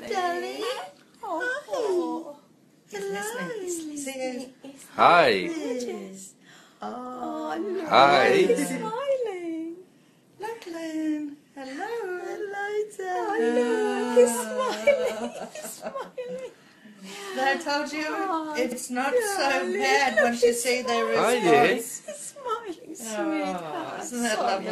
Dolly. Dolly. Oh. He's listening. He's listening. Hi. Oh, look. Hi. He's smiling. Lachlan. Hello. Hello, Dolly. Oh, look. He's smiling. He's smiling. I told you oh, it's not Dolly. so bad when you see their response. Hi, yes. He's smiling, sweetheart. Oh, isn't that Sorry. lovely?